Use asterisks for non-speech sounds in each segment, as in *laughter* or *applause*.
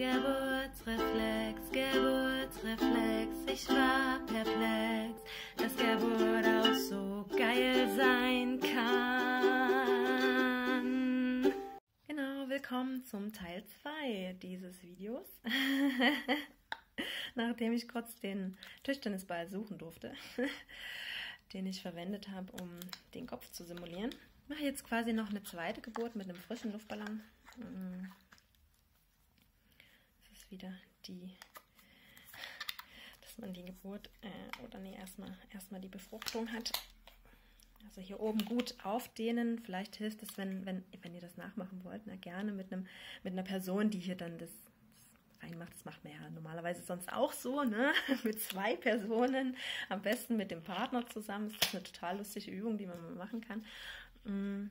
Geburtsreflex, Geburtsreflex, ich war perplex, dass Geburt auch so geil sein kann. Genau, willkommen zum Teil 2 dieses Videos. *laughs* Nachdem ich kurz den Tischtennisball suchen durfte, *laughs* den ich verwendet habe, um den Kopf zu simulieren. Ich mache jetzt quasi noch eine zweite Geburt mit einem frischen Luftballon. Wieder die, dass man die Geburt, äh, oder nee, erstmal erstmal die Befruchtung hat. Also hier oben gut aufdehnen. Vielleicht hilft es, wenn, wenn, wenn ihr das nachmachen wollt, na, gerne mit, einem, mit einer Person, die hier dann das, das reinmacht. Das macht man ja normalerweise sonst auch so, ne? *laughs* mit zwei Personen, am besten mit dem Partner zusammen. Das ist eine total lustige Übung, die man machen kann. Mm.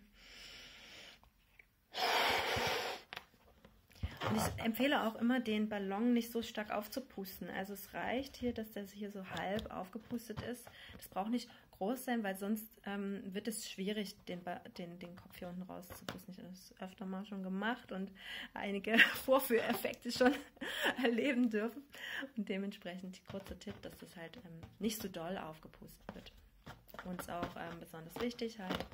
Und ich empfehle auch immer, den Ballon nicht so stark aufzupusten. Also es reicht hier, dass der hier so halb aufgepustet ist. Das braucht nicht groß sein, weil sonst ähm, wird es schwierig, den, den, den Kopf hier unten rauszupusten. Ich habe das öfter mal schon gemacht und einige *laughs* Vorführeffekte schon *laughs* erleben dürfen. Und dementsprechend die kurze Tipp, dass das halt ähm, nicht so doll aufgepustet wird. Uns auch ähm, besonders wichtig, halt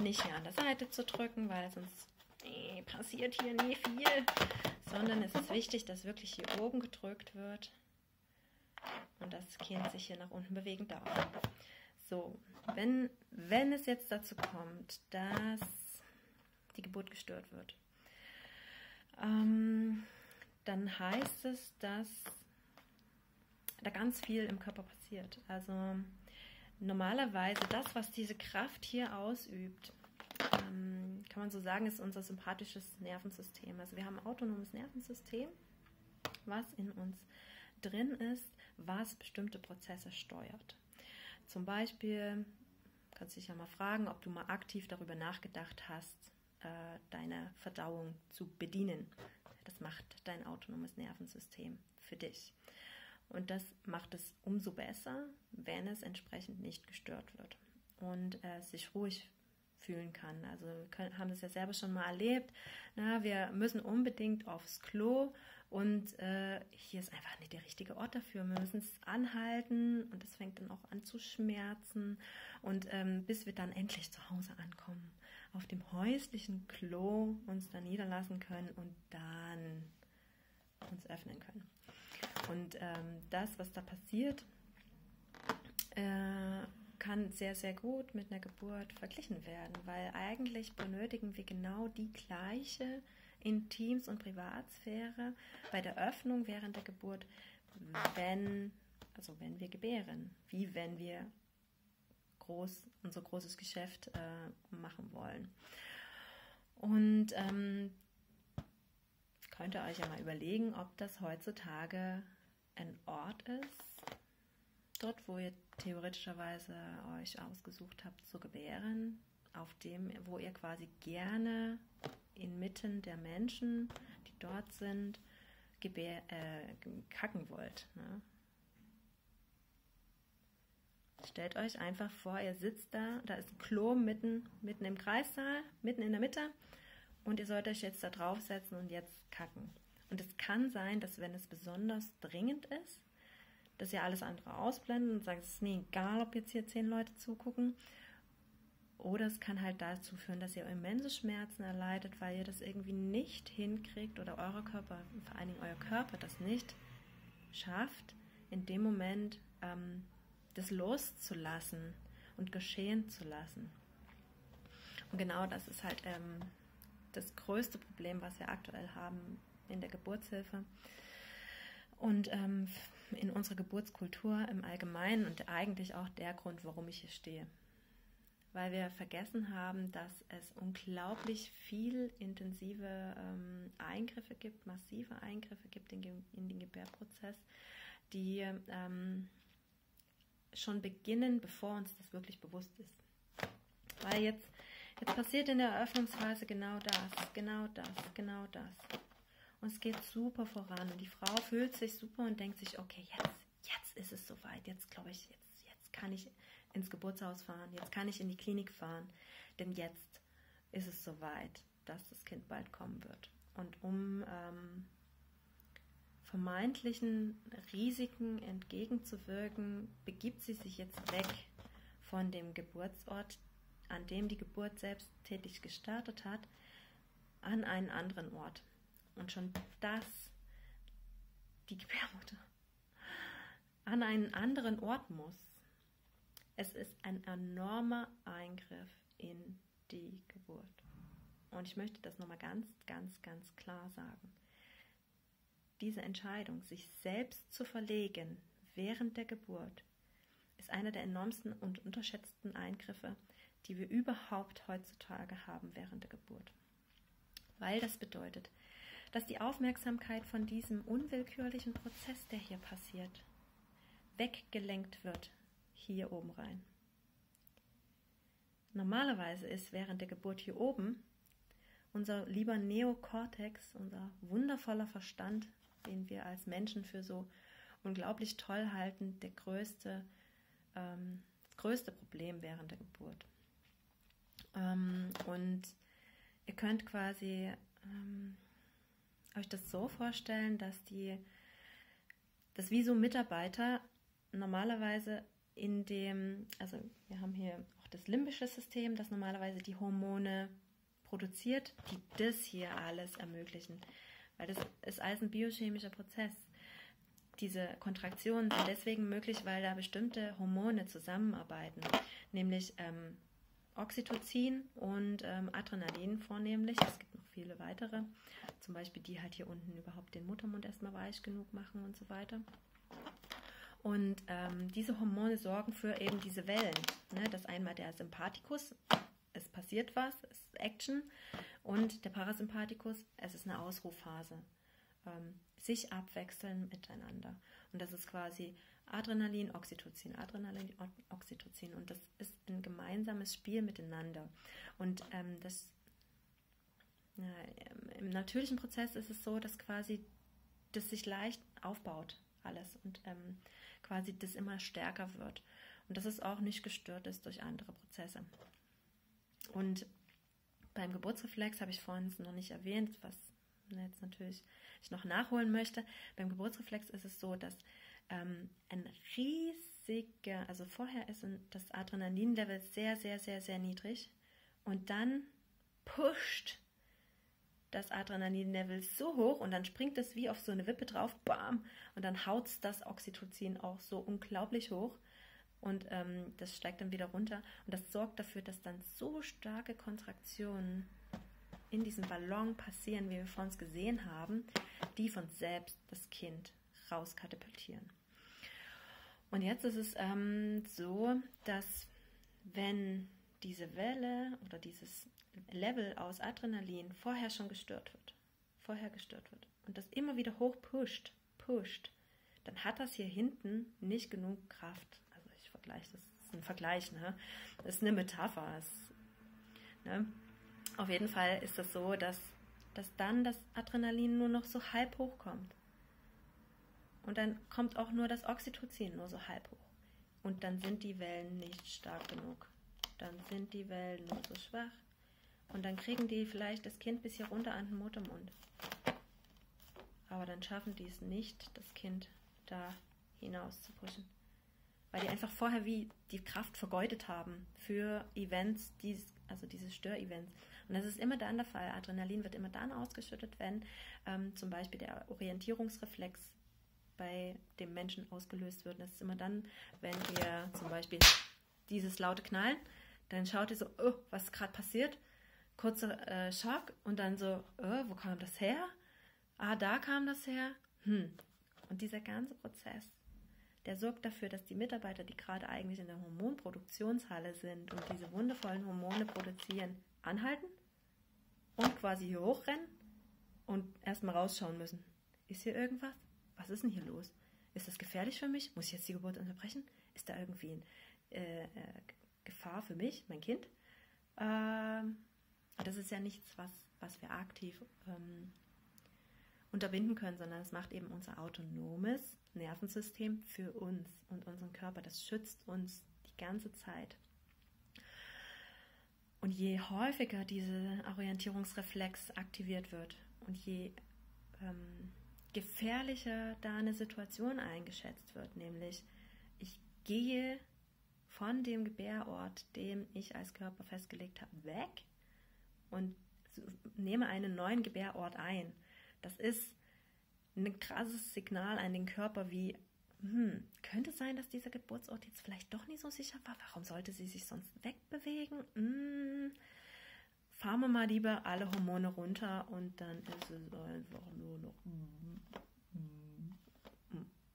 nicht hier an der Seite zu drücken, weil sonst nee, passiert hier nie viel, sondern es ist wichtig, dass wirklich hier oben gedrückt wird und das Kind sich hier nach unten bewegen darf. So, wenn, wenn es jetzt dazu kommt, dass die Geburt gestört wird, ähm, dann heißt es, dass da ganz viel im Körper passiert. Also normalerweise das, was diese Kraft hier ausübt, ähm, kann man so sagen, ist unser sympathisches Nervensystem. Also wir haben ein autonomes Nervensystem, was in uns drin ist, was bestimmte Prozesse steuert. Zum Beispiel kannst du dich ja mal fragen, ob du mal aktiv darüber nachgedacht hast, äh, deine Verdauung zu bedienen. Das macht dein autonomes Nervensystem für dich. Und das macht es umso besser, wenn es entsprechend nicht gestört wird und äh, sich ruhig fühlen kann. Also wir können, haben das ja selber schon mal erlebt. Na, wir müssen unbedingt aufs Klo und äh, hier ist einfach nicht der richtige Ort dafür. Wir müssen es anhalten und es fängt dann auch an zu schmerzen und ähm, bis wir dann endlich zu Hause ankommen, auf dem häuslichen Klo uns da niederlassen können und dann uns öffnen können. Und ähm, das, was da passiert, äh, kann sehr, sehr gut mit einer Geburt verglichen werden, weil eigentlich benötigen wir genau die gleiche Intims- und Privatsphäre bei der Öffnung während der Geburt, wenn, also wenn wir gebären, wie wenn wir groß, unser großes Geschäft äh, machen wollen. Und ähm, könnt ihr euch ja mal überlegen, ob das heutzutage ein Ort ist, dort, wo ihr theoretischerweise euch ausgesucht habt zu gebären, auf dem, wo ihr quasi gerne inmitten der Menschen, die dort sind, gebär, äh, kacken wollt. Ne? Stellt euch einfach vor, ihr sitzt da, da ist ein Klo mitten, mitten im Kreissaal, mitten in der Mitte und ihr sollt euch jetzt da draufsetzen und jetzt kacken. Und es kann sein, dass wenn es besonders dringend ist, dass ihr alles andere ausblendet und sagt, es ist mir egal, ob jetzt hier zehn Leute zugucken. Oder es kann halt dazu führen, dass ihr immense Schmerzen erleidet, weil ihr das irgendwie nicht hinkriegt oder euer Körper, vor allen Dingen euer Körper, das nicht schafft, in dem Moment ähm, das loszulassen und geschehen zu lassen. Und genau das ist halt ähm, das größte Problem, was wir aktuell haben in der Geburtshilfe. Und ähm, in unserer Geburtskultur im Allgemeinen und eigentlich auch der Grund, warum ich hier stehe. Weil wir vergessen haben, dass es unglaublich viel intensive ähm, Eingriffe gibt, massive Eingriffe gibt in, in den Gebärprozess, die ähm, schon beginnen, bevor uns das wirklich bewusst ist. Weil jetzt, jetzt passiert in der Eröffnungsphase genau das, genau das, genau das. Und es geht super voran. Und die Frau fühlt sich super und denkt sich, okay, jetzt, jetzt ist es soweit. Jetzt glaube ich, jetzt, jetzt kann ich ins Geburtshaus fahren. Jetzt kann ich in die Klinik fahren. Denn jetzt ist es soweit, dass das Kind bald kommen wird. Und um ähm, vermeintlichen Risiken entgegenzuwirken, begibt sie sich jetzt weg von dem Geburtsort, an dem die Geburt selbst tätig gestartet hat, an einen anderen Ort. Und schon das, die Gebärmutter, an einen anderen Ort muss. Es ist ein enormer Eingriff in die Geburt. Und ich möchte das nochmal ganz, ganz, ganz klar sagen. Diese Entscheidung, sich selbst zu verlegen während der Geburt, ist einer der enormsten und unterschätzten Eingriffe, die wir überhaupt heutzutage haben während der Geburt. Weil das bedeutet, dass die Aufmerksamkeit von diesem unwillkürlichen Prozess, der hier passiert, weggelenkt wird, hier oben rein. Normalerweise ist während der Geburt hier oben unser lieber Neokortex, unser wundervoller Verstand, den wir als Menschen für so unglaublich toll halten, der größte, ähm, das größte Problem während der Geburt. Ähm, und ihr könnt quasi ähm, euch das so vorstellen, dass die, dass wie so Mitarbeiter normalerweise in dem, also wir haben hier auch das limbische System, das normalerweise die Hormone produziert, die das hier alles ermöglichen. Weil das ist alles ein biochemischer Prozess. Diese Kontraktionen sind deswegen möglich, weil da bestimmte Hormone zusammenarbeiten, nämlich ähm, Oxytocin und ähm, Adrenalin vornehmlich. Es gibt viele weitere, zum Beispiel die halt hier unten überhaupt den Muttermund erstmal weich genug machen und so weiter. Und ähm, diese Hormone sorgen für eben diese Wellen. Ne? Das einmal der Sympathikus, es passiert was, es ist Action. Und der Parasympathikus, es ist eine Ausruhphase. Ähm, sich abwechseln miteinander. Und das ist quasi Adrenalin, Oxytocin, Adrenalin, Oxytocin. Und das ist ein gemeinsames Spiel miteinander. Und ähm, das, äh, im natürlichen Prozess ist es so, dass quasi das sich leicht aufbaut, alles. Und ähm, quasi das immer stärker wird. Und dass es auch nicht gestört ist durch andere Prozesse. Und beim Geburtsreflex habe ich vorhin noch nicht erwähnt, was jetzt natürlich ich noch nachholen möchte. Beim Geburtsreflex ist es so, dass ähm, ein riesiger, also vorher ist das Adrenalinlevel sehr, sehr, sehr, sehr niedrig und dann pusht das Adrenalinlevel so hoch und dann springt es wie auf so eine Wippe drauf, bam, und dann haut das Oxytocin auch so unglaublich hoch und ähm, das steigt dann wieder runter und das sorgt dafür, dass dann so starke Kontraktionen in diesem Ballon passieren, wie wir vor uns gesehen haben, die von selbst das Kind rauskatapultieren. Und jetzt ist es ähm, so, dass wenn diese Welle oder dieses Level aus Adrenalin vorher schon gestört wird, vorher gestört wird und das immer wieder hoch pusht, pusht, dann hat das hier hinten nicht genug Kraft. Also ich vergleiche, das ist ein Vergleich, ne? Das ist eine Metapher. Das, ne? Auf jeden Fall ist das so, dass, dass dann das Adrenalin nur noch so halb hoch kommt. Und dann kommt auch nur das Oxytocin nur so halb hoch. Und dann sind die Wellen nicht stark genug. Dann sind die Wellen nur so schwach. Und dann kriegen die vielleicht das Kind bis hier runter an den Muttermund. Aber dann schaffen die es nicht, das Kind da hinaus zu pushen. Weil die einfach vorher wie die Kraft vergeudet haben für Events, dies, also diese Störevents. Und das ist immer dann der Fall. Adrenalin wird immer dann ausgeschüttet, wenn ähm, zum Beispiel der Orientierungsreflex bei dem Menschen ausgelöst wird. Das ist immer dann, wenn ihr zum Beispiel dieses laute Knallen, dann schaut ihr so, oh, was gerade passiert? Kurzer äh, Schock und dann so, oh, wo kam das her? Ah, da kam das her. Hm. Und dieser ganze Prozess, der sorgt dafür, dass die Mitarbeiter, die gerade eigentlich in der Hormonproduktionshalle sind und diese wundervollen Hormone produzieren, anhalten und quasi hier hochrennen und erstmal rausschauen müssen. Ist hier irgendwas? Was ist denn hier los? Ist das gefährlich für mich? Muss ich jetzt die Geburt unterbrechen? Ist da irgendwie eine äh, äh, Gefahr für mich, mein Kind? Ähm, das ist ja nichts, was, was wir aktiv ähm, unterbinden können, sondern es macht eben unser autonomes Nervensystem für uns und unseren Körper. Das schützt uns die ganze Zeit. Und je häufiger dieser Orientierungsreflex aktiviert wird und je ähm, gefährlicher da eine Situation eingeschätzt wird, nämlich ich gehe von dem Gebärort, den ich als Körper festgelegt habe, weg und nehme einen neuen Gebärort ein. Das ist ein krasses Signal an den Körper, wie hm, könnte es sein, dass dieser Geburtsort jetzt vielleicht doch nicht so sicher war. Warum sollte sie sich sonst wegbewegen? Hm, fahren wir mal lieber alle Hormone runter und dann ist es einfach nur noch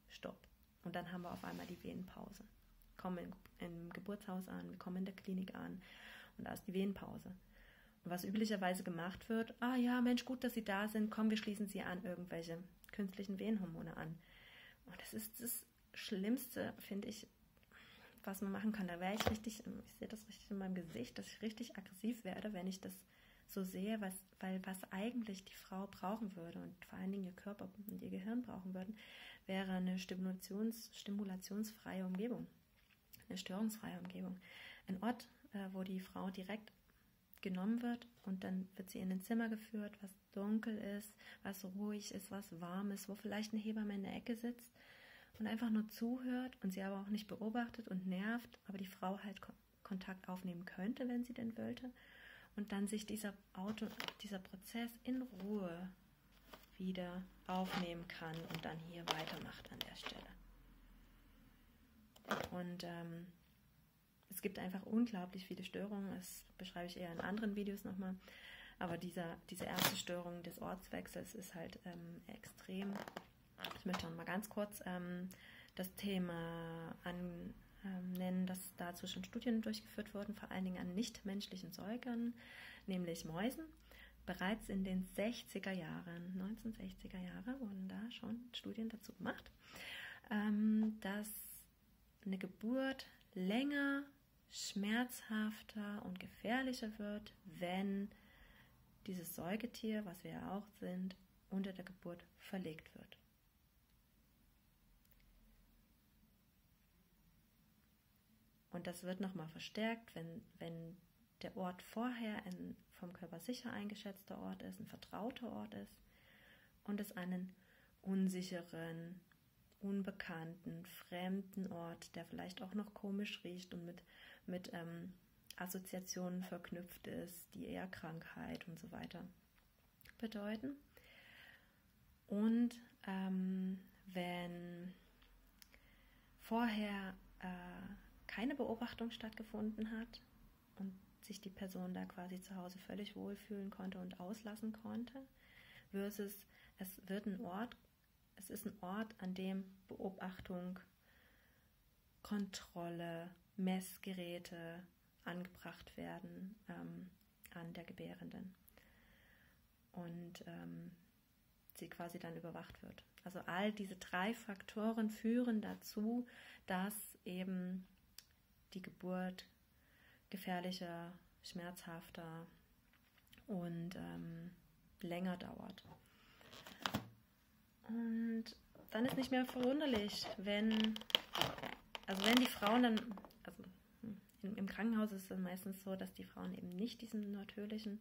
Stopp. Und dann haben wir auf einmal die Wehenpause. Kommen im Geburtshaus an, wir kommen in der Klinik an und da ist die Wehenpause. Was üblicherweise gemacht wird, ah ja, Mensch, gut, dass Sie da sind, komm, wir schließen Sie an irgendwelche künstlichen Wehenhormone an. Und das ist das Schlimmste, finde ich, was man machen kann. Da wäre ich richtig, ich sehe das richtig in meinem Gesicht, dass ich richtig aggressiv werde, wenn ich das so sehe, was, weil was eigentlich die Frau brauchen würde und vor allen Dingen ihr Körper und ihr Gehirn brauchen würden, wäre eine Stimulations, stimulationsfreie Umgebung, eine störungsfreie Umgebung. Ein Ort, äh, wo die Frau direkt genommen wird und dann wird sie in ein Zimmer geführt, was dunkel ist, was ruhig ist, was warm ist, wo vielleicht eine Hebamme in der Ecke sitzt und einfach nur zuhört und sie aber auch nicht beobachtet und nervt, aber die Frau halt Kontakt aufnehmen könnte, wenn sie denn wollte. Und dann sich dieser Auto, dieser Prozess in Ruhe wieder aufnehmen kann und dann hier weitermacht an der Stelle. Und ähm, es gibt einfach unglaublich viele Störungen. Das beschreibe ich eher in anderen Videos nochmal. Aber dieser, diese erste Störung des Ortswechsels ist halt ähm, extrem ich möchte noch mal ganz kurz ähm, das Thema an, ähm, nennen, dass dazu schon Studien durchgeführt wurden, vor allen Dingen an nichtmenschlichen Säugern, nämlich Mäusen. Bereits in den 60er Jahren, 1960er Jahre, wurden da schon Studien dazu gemacht, ähm, dass eine Geburt länger, schmerzhafter und gefährlicher wird, wenn dieses Säugetier, was wir ja auch sind, unter der Geburt verlegt wird. Und das wird nochmal verstärkt, wenn, wenn der Ort vorher ein vom Körper sicher eingeschätzter Ort ist, ein vertrauter Ort ist und es einen unsicheren, unbekannten, fremden Ort, der vielleicht auch noch komisch riecht und mit, mit ähm, Assoziationen verknüpft ist, die eher Krankheit und so weiter bedeuten. Und ähm, wenn vorher äh, keine Beobachtung stattgefunden hat und sich die Person da quasi zu Hause völlig wohlfühlen konnte und auslassen konnte, versus es wird ein Ort, es ist ein Ort, an dem Beobachtung, Kontrolle, Messgeräte angebracht werden ähm, an der Gebärenden und ähm, sie quasi dann überwacht wird. Also all diese drei Faktoren führen dazu, dass eben die Geburt gefährlicher, schmerzhafter und ähm, länger dauert. Und dann ist nicht mehr verwunderlich, wenn, also wenn die Frauen dann, im, Krankenhaus ist es meistens so, dass die Frauen eben nicht diesem natürlichen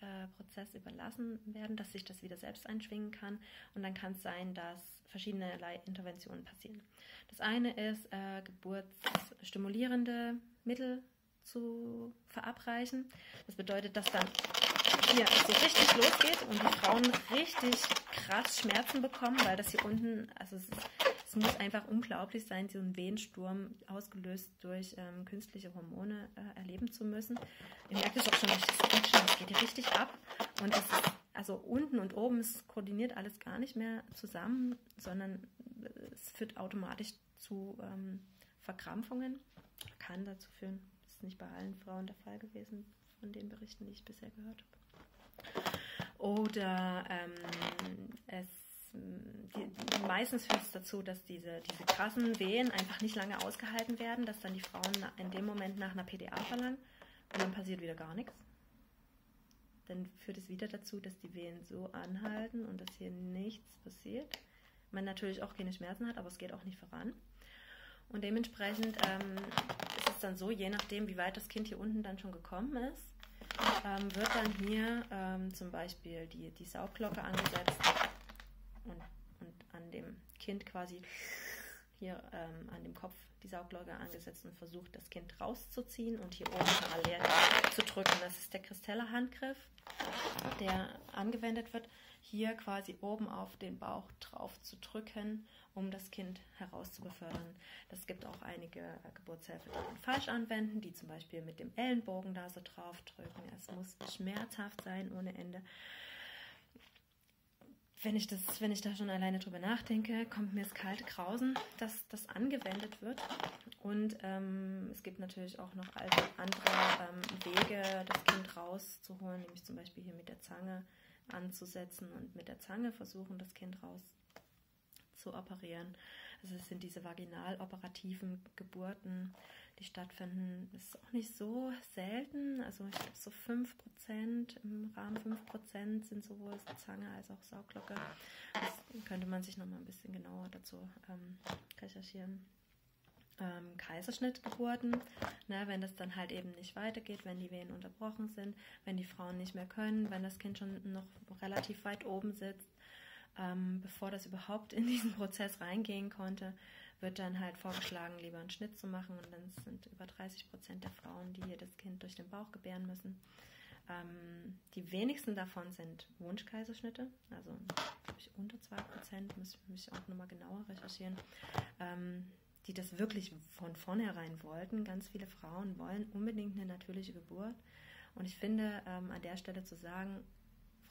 äh, Prozess überlassen werden, dass sich das wieder selbst einschwingen kann. Und dann kann es sein, dass verschiedene Interventionen passieren. Das eine ist, äh, geburtsstimulierende Mittel zu verabreichen. Das bedeutet, dass dann hier so richtig losgeht und die Frauen richtig krass Schmerzen bekommen, weil das hier unten, also es, ist, es muss einfach unglaublich sein, so einen Wehensturm ausgelöst durch ähm, künstliche Hormone äh, erleben zu müssen. Ihr merkt es auch schon, das geht schon, das geht hier richtig ab und es ist also unten und oben, es koordiniert alles gar nicht mehr zusammen, sondern es führt automatisch zu ähm, Verkrampfungen, kann dazu führen. Das ist nicht bei allen Frauen der Fall gewesen, von den Berichten, die ich bisher gehört habe. Oder ähm, es die, meistens führt es dazu, dass diese, diese krassen Wehen einfach nicht lange ausgehalten werden, dass dann die Frauen in dem Moment nach einer PDA verlangen und dann passiert wieder gar nichts dann führt es wieder dazu, dass die Wehen so anhalten und dass hier nichts passiert. Man natürlich auch keine Schmerzen hat, aber es geht auch nicht voran. Und dementsprechend ähm, ist es dann so, je nachdem, wie weit das Kind hier unten dann schon gekommen ist, ähm, wird dann hier ähm, zum Beispiel die, die Saugglocke angesetzt. Und und an dem Kind quasi hier ähm, an dem Kopf die Sauglocke angesetzt und versucht, das Kind rauszuziehen und hier oben parallel zu drücken. Das ist der Kristeller Handgriff, der angewendet wird, hier quasi oben auf den Bauch drauf zu drücken, um das Kind herauszubefördern. Das gibt auch einige äh, Geburtshelfer, die falsch anwenden, die zum Beispiel mit dem Ellenbogen da so drauf drücken. Es muss schmerzhaft sein ohne Ende wenn ich, das, wenn ich da schon alleine drüber nachdenke, kommt mir das kalte Grausen, dass das angewendet wird. Und ähm, es gibt natürlich auch noch andere ähm, Wege, das Kind rauszuholen, nämlich zum Beispiel hier mit der Zange anzusetzen und mit der Zange versuchen, das Kind raus zu operieren. Also es sind diese vaginal operativen Geburten, die stattfinden. Das ist auch nicht so selten. Also ich glaube so 5%, im Rahmen 5% sind sowohl Zange als auch Sauglocke. Das könnte man sich nochmal ein bisschen genauer dazu ähm, recherchieren. Ähm, Kaiserschnittgeburten, ne, wenn das dann halt eben nicht weitergeht, wenn die Wehen unterbrochen sind, wenn die Frauen nicht mehr können, wenn das Kind schon noch relativ weit oben sitzt, ähm, bevor das überhaupt in diesen *laughs* Prozess reingehen konnte, wird dann halt vorgeschlagen, lieber einen Schnitt zu machen. Und dann sind über 30 Prozent der Frauen, die hier das Kind durch den Bauch gebären müssen. Ähm, die wenigsten davon sind Wunschkaiserschnitte, also unter 2 Prozent, muss ich auch nochmal genauer recherchieren, ähm, die das wirklich von vornherein wollten. Ganz viele Frauen wollen unbedingt eine natürliche Geburt. Und ich finde, ähm, an der Stelle zu sagen,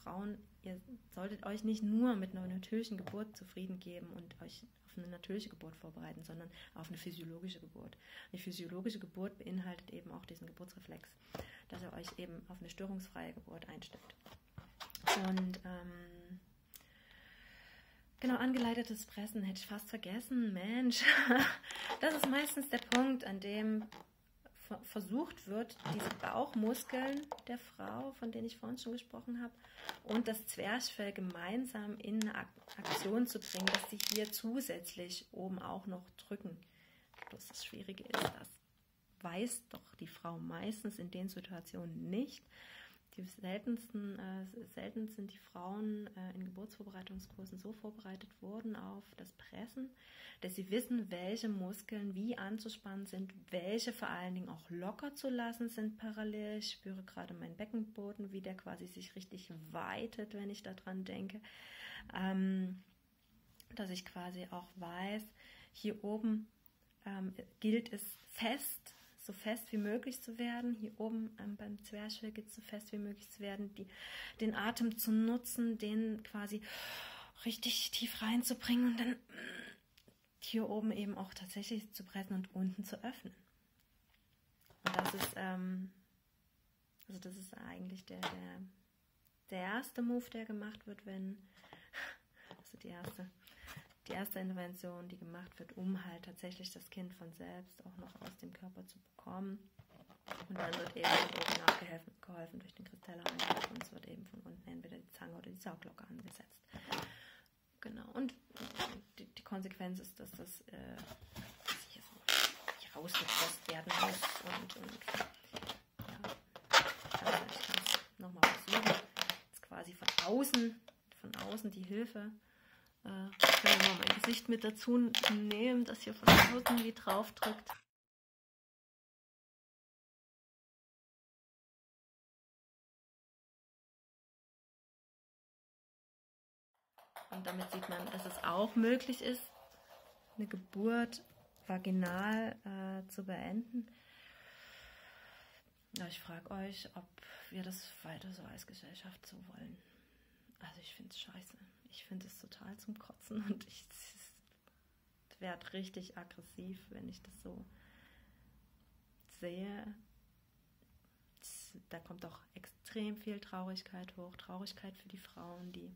Frauen, ihr solltet euch nicht nur mit einer natürlichen Geburt zufrieden geben und euch auf eine natürliche Geburt vorbereiten, sondern auf eine physiologische Geburt. Eine physiologische Geburt beinhaltet eben auch diesen Geburtsreflex, dass ihr euch eben auf eine störungsfreie Geburt einstellt. Und ähm, genau, angeleitetes Pressen hätte ich fast vergessen. Mensch, *laughs* das ist meistens der Punkt, an dem versucht wird, diese Bauchmuskeln der Frau, von denen ich vorhin schon gesprochen habe, und das Zwerchfell gemeinsam in eine Aktion zu bringen, dass sie hier zusätzlich oben auch noch drücken. Bloß das Schwierige ist, das weiß doch die Frau meistens in den Situationen nicht. Die seltensten, äh, selten sind die Frauen äh, in Geburtsvorbereitungskursen so vorbereitet worden auf das Pressen, dass sie wissen, welche Muskeln wie anzuspannen sind, welche vor allen Dingen auch locker zu lassen sind parallel. Ich spüre gerade meinen Beckenboden, wie der quasi sich richtig weitet, wenn ich daran denke. Ähm, dass ich quasi auch weiß, hier oben ähm, gilt es fest so fest wie möglich zu werden. Hier oben ähm, beim Zwerchfell geht es so fest wie möglich zu werden, die, den Atem zu nutzen, den quasi richtig tief reinzubringen und dann hier oben eben auch tatsächlich zu pressen und unten zu öffnen. Und das ist, ähm, also das ist eigentlich der, der, der erste Move, der gemacht wird, wenn, *laughs* also die erste die erste Intervention, die gemacht wird, um halt tatsächlich das Kind von selbst auch noch aus dem Körper zu bekommen. Und dann wird eben von oben nachgeholfen geholfen durch den Kristellereingriff und es wird eben von unten entweder die Zange oder die Sauglocke angesetzt. Genau. Und die, die Konsequenz ist, dass das äh, hier so rausgepresst werden muss und, und ja, ich kann es nochmal versuchen. Jetzt quasi von außen, von außen die Hilfe äh, ich kann mal mein Gesicht mit dazu nehmen, das hier von außen wie drauf drückt. Und damit sieht man, dass es auch möglich ist, eine Geburt vaginal äh, zu beenden. Ja, ich frage euch, ob wir das weiter so als Gesellschaft so wollen. Also ich finde es scheiße. Ich finde es total zum Kotzen *laughs* und ich werde richtig aggressiv, wenn ich das so sehe. Da kommt auch extrem viel Traurigkeit hoch, Traurigkeit für die Frauen, die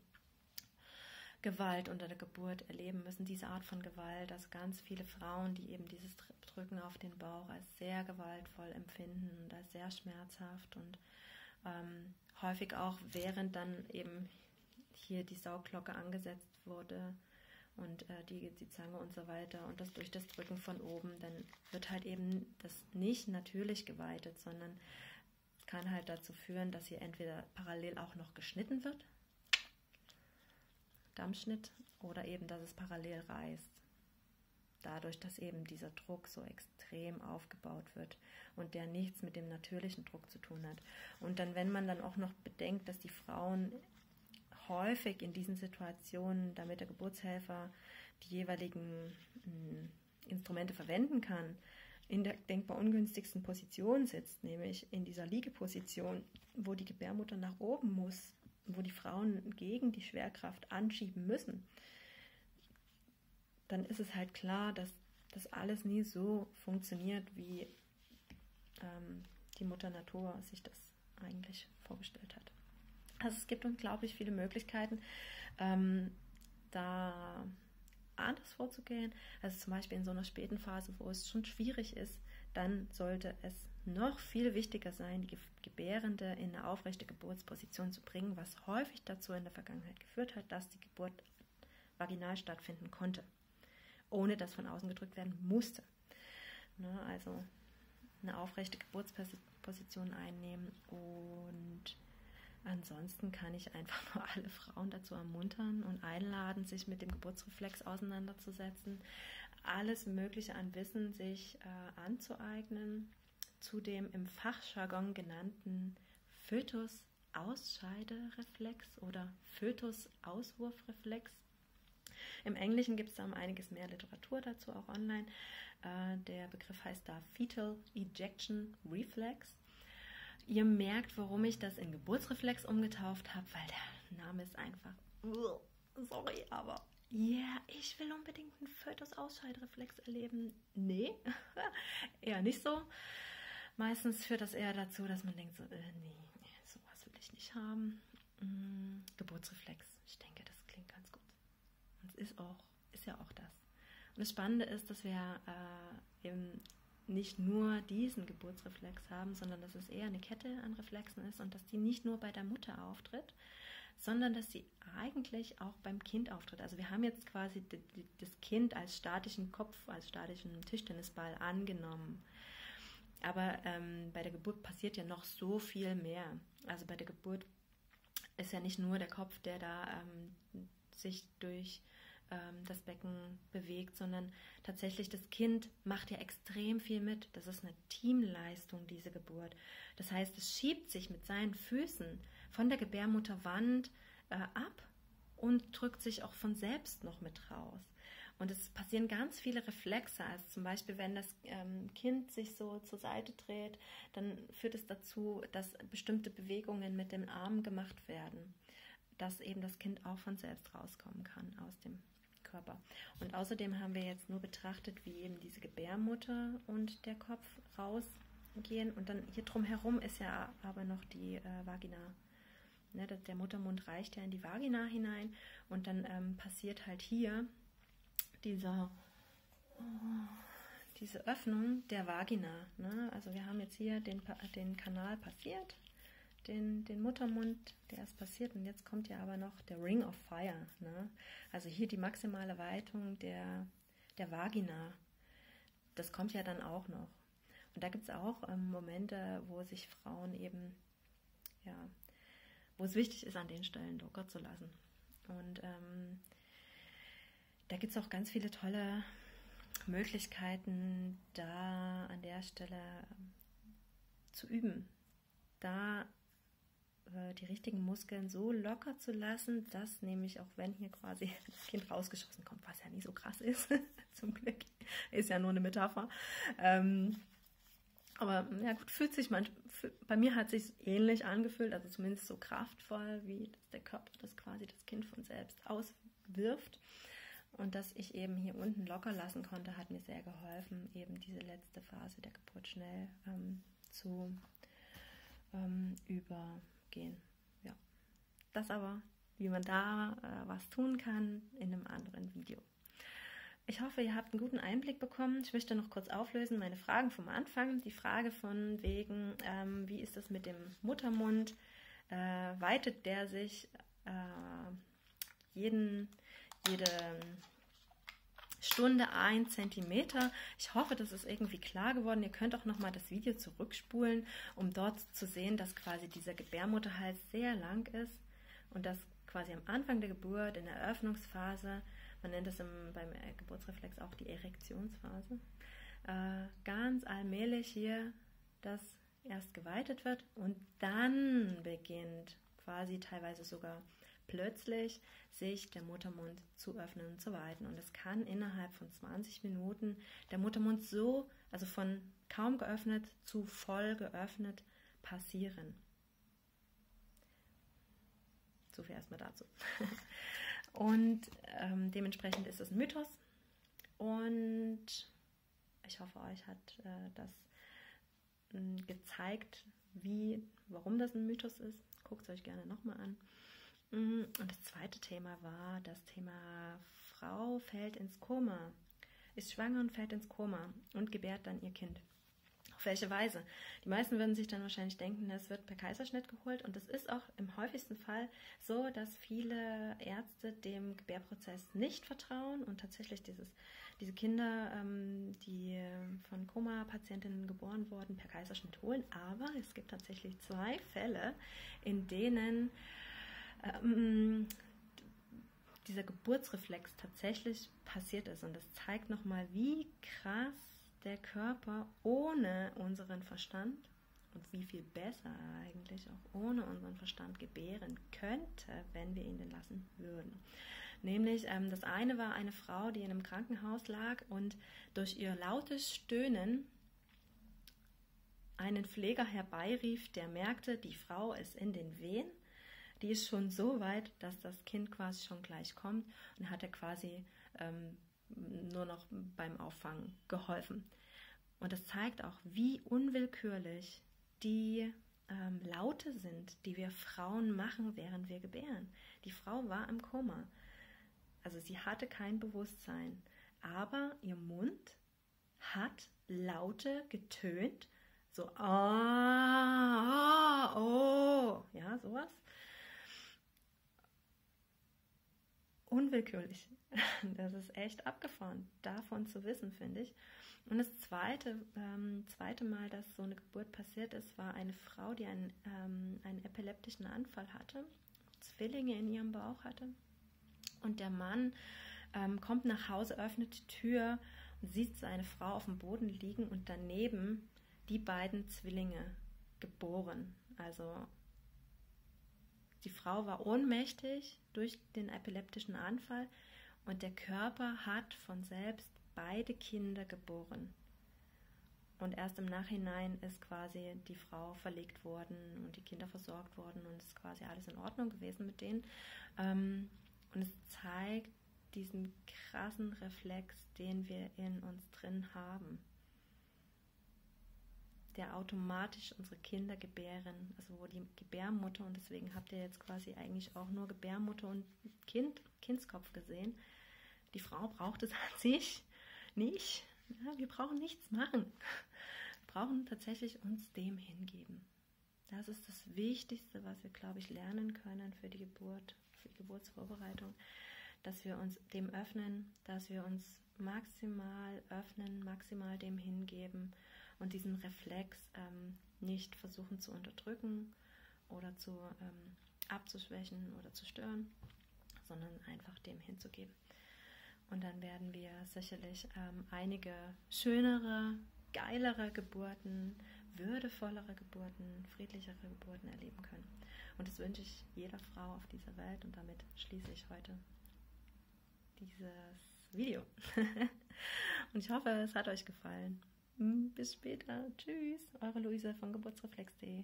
Gewalt unter der Geburt erleben müssen, diese Art von Gewalt, also ganz viele Frauen, die eben dieses Drücken auf den Bauch als sehr gewaltvoll empfinden und als sehr schmerzhaft und ähm, häufig auch während dann eben hier die Sauglocke angesetzt wurde und äh, die, die Zange und so weiter und das durch das Drücken von oben, dann wird halt eben das nicht natürlich geweitet, sondern kann halt dazu führen, dass hier entweder parallel auch noch geschnitten wird, Dammschnitt, oder eben, dass es parallel reißt. Dadurch, dass eben dieser Druck so extrem aufgebaut wird und der nichts mit dem natürlichen Druck zu tun hat. Und dann, wenn man dann auch noch bedenkt, dass die Frauen häufig in diesen Situationen, damit der Geburtshelfer die jeweiligen hm, Instrumente verwenden kann, in der denkbar ungünstigsten Position sitzt, nämlich in dieser Liegeposition, wo die Gebärmutter nach oben muss, wo die Frauen gegen die Schwerkraft anschieben müssen, dann ist es halt klar, dass das alles nie so funktioniert, wie ähm, die Mutter Natur sich das eigentlich vorgestellt hat. Also es gibt unglaublich viele Möglichkeiten, ähm, da anders vorzugehen. Also zum Beispiel in so einer späten Phase, wo es schon schwierig ist, dann sollte es noch viel wichtiger sein, die Gebärende in eine aufrechte Geburtsposition zu bringen, was häufig dazu in der Vergangenheit geführt hat, dass die Geburt vaginal stattfinden konnte, ohne dass von außen gedrückt werden musste. Ne, also eine aufrechte Geburtsposition einnehmen und Ansonsten kann ich einfach nur alle Frauen dazu ermuntern und einladen, sich mit dem Geburtsreflex auseinanderzusetzen, alles Mögliche an Wissen sich äh, anzueignen, zu dem im Fachjargon genannten Fötus-Ausscheidereflex oder Fötus-Auswurfreflex. Im Englischen gibt es da einiges mehr Literatur dazu, auch online. Äh, der Begriff heißt da Fetal Ejection Reflex. Ihr merkt, warum ich das in Geburtsreflex umgetauft habe, weil der Name ist einfach. Sorry, aber ja, yeah, ich will unbedingt einen Fötus-Ausscheidreflex erleben. Nee, *laughs* eher nicht so. Meistens führt das eher dazu, dass man denkt so, äh, nee, sowas will ich nicht haben. Mhm, Geburtsreflex, ich denke, das klingt ganz gut. Und es ist auch, ist ja auch das. Und das Spannende ist, dass wir äh, eben nicht nur diesen Geburtsreflex haben, sondern dass es eher eine Kette an Reflexen ist und dass die nicht nur bei der Mutter auftritt, sondern dass sie eigentlich auch beim Kind auftritt. Also wir haben jetzt quasi das Kind als statischen Kopf, als statischen Tischtennisball angenommen. Aber ähm, bei der Geburt passiert ja noch so viel mehr. Also bei der Geburt ist ja nicht nur der Kopf, der da ähm, sich durch ähm, das Becken bewegt, sondern tatsächlich das Kind macht ja extrem viel mit. Das ist eine Teamleistung, diese Geburt. Das heißt, es schiebt sich mit seinen Füßen von der Gebärmutterwand äh, ab und drückt sich auch von selbst noch mit raus. Und es passieren ganz viele Reflexe. Also zum Beispiel, wenn das ähm, Kind sich so zur Seite dreht, dann führt es dazu, dass bestimmte Bewegungen mit dem Arm gemacht werden, dass eben das Kind auch von selbst rauskommen kann aus dem Körper. Und außerdem haben wir jetzt nur betrachtet, wie eben diese Gebärmutter und der Kopf rausgehen. Und dann hier drumherum ist ja aber noch die äh, Vagina. Ne, der Muttermund reicht ja in die Vagina hinein und dann ähm, passiert halt hier dieser, oh, diese Öffnung der Vagina. Ne? Also wir haben jetzt hier den, den Kanal passiert den, den Muttermund, der ist passiert. Und jetzt kommt ja aber noch der Ring of Fire. Ne? Also hier die maximale Weitung der, der Vagina. Das kommt ja dann auch noch. Und da gibt es auch ähm, Momente, wo sich Frauen eben, ja, wo es wichtig ist, an den Stellen locker zu lassen. Und ähm, da gibt es auch ganz viele tolle Möglichkeiten, da an der Stelle zu üben, da äh, die richtigen Muskeln so locker zu lassen, dass nämlich auch wenn hier quasi *laughs* das Kind rausgeschossen kommt, was ja nicht so krass ist, *laughs* zum Glück, ist ja nur eine Metapher. Ähm, aber ja gut, fühlt sich manchmal, bei mir hat sich ähnlich angefühlt, also zumindest so kraftvoll, wie der Körper das quasi das Kind von selbst auswirft. Und dass ich eben hier unten locker lassen konnte, hat mir sehr geholfen, eben diese letzte Phase der Geburt schnell ähm, zu ähm, über gehen. Ja. Das aber, wie man da äh, was tun kann, in einem anderen Video. Ich hoffe, ihr habt einen guten Einblick bekommen. Ich möchte noch kurz auflösen meine Fragen vom Anfang. Die Frage von wegen, ähm, wie ist das mit dem Muttermund? Äh, weitet der sich äh, jeden, jede Stunde ein Zentimeter. Ich hoffe, das ist irgendwie klar geworden. Ihr könnt auch nochmal das Video zurückspulen, um dort zu sehen, dass quasi dieser Gebärmutterhals sehr lang ist und dass quasi am Anfang der Geburt, in der Eröffnungsphase, man nennt es im, beim Geburtsreflex auch die Erektionsphase, äh, ganz allmählich hier das erst geweitet wird und dann beginnt quasi teilweise sogar plötzlich sich der Muttermund zu öffnen und zu weiten. Und es kann innerhalb von 20 Minuten der Muttermund so, also von kaum geöffnet zu voll geöffnet, passieren. So viel erstmal dazu. *laughs* Und ähm, dementsprechend ist es ein Mythos. Und ich hoffe, euch hat äh, das äh, gezeigt, wie, warum das ein Mythos ist. Guckt es euch gerne nochmal an. Mm, und das zweite Thema war das Thema Frau fällt ins Koma, ist schwanger und fällt ins Koma und gebärt dann ihr Kind. Auf welche Weise? Die meisten würden sich dann wahrscheinlich denken, es wird per Kaiserschnitt geholt und es ist auch im häufigsten Fall so, dass viele Ärzte dem Gebärprozess nicht vertrauen und tatsächlich dieses, diese Kinder, ähm, die von Koma-Patientinnen geboren wurden, per Kaiserschnitt holen. Aber es gibt tatsächlich zwei Fälle, in denen ähm, dieser Geburtsreflex tatsächlich passiert ist. Und das zeigt nochmal, wie krass der Körper ohne unseren Verstand und wie viel besser eigentlich auch ohne unseren Verstand gebären könnte, wenn wir ihn denn lassen würden. Nämlich, ähm, das eine war eine Frau, die in einem Krankenhaus lag und durch ihr lautes Stöhnen einen Pfleger herbeirief, der merkte, die Frau ist in den Wehen die ist schon so weit, dass das Kind quasi schon gleich kommt und hat er quasi ähm, nur noch beim Auffangen geholfen. Und das zeigt auch, wie unwillkürlich die ähm, Laute sind, die wir Frauen machen, während wir gebären. Die Frau war im Koma. Also sie hatte kein Bewusstsein, aber ihr Mund hat Laute getönt, so ah, ah oh, ja, sowas. Unwillkürlich. *laughs* Das ist echt abgefahren, davon zu wissen, finde ich. Und das zweite, ähm, zweite Mal, dass so eine Geburt passiert ist, war eine Frau, die einen, ähm, einen epileptischen Anfall hatte, Zwillinge in ihrem Bauch hatte. Und der Mann ähm, kommt nach Hause, öffnet die Tür und sieht seine Frau auf dem Boden liegen und daneben die beiden Zwillinge geboren. Also die Frau war ohnmächtig durch den epileptischen Anfall und der Körper hat von selbst beide Kinder geboren. Und erst im Nachhinein ist quasi die Frau verlegt worden und die Kinder versorgt worden und ist quasi alles in Ordnung gewesen mit denen. Ähm, und es zeigt diesen krassen Reflex, den wir in uns drin haben der automatisch unsere Kinder gebären, also wo die Gebärmutter, und deswegen habt ihr jetzt quasi eigentlich auch nur Gebärmutter und Kind, Kindskopf gesehen. Die Frau braucht es *laughs* an sich nicht. Ja, wir brauchen nichts machen. Wir brauchen tatsächlich uns dem hingeben. Das ist das Wichtigste, was wir, glaube ich, lernen können für die Geburt, für die Geburtsvorbereitung, dass wir uns dem öffnen, dass wir uns maximal öffnen, maximal dem hingeben und diesen Reflex ähm, nicht versuchen zu unterdrücken oder zu ähm, abzuschwächen oder zu stören, sondern einfach dem hinzugeben. Und dann werden wir sicherlich ähm, einige schönere, geilere Geburten, würdevollere Geburten, friedlichere Geburten erleben können. Und das wünsche ich jeder Frau auf dieser Welt und damit schließe ich heute dieses Video. *laughs* und ich hoffe, es hat euch gefallen. Hm, bis später. Tschüss. Eure Luise von Geburtsreflex.de.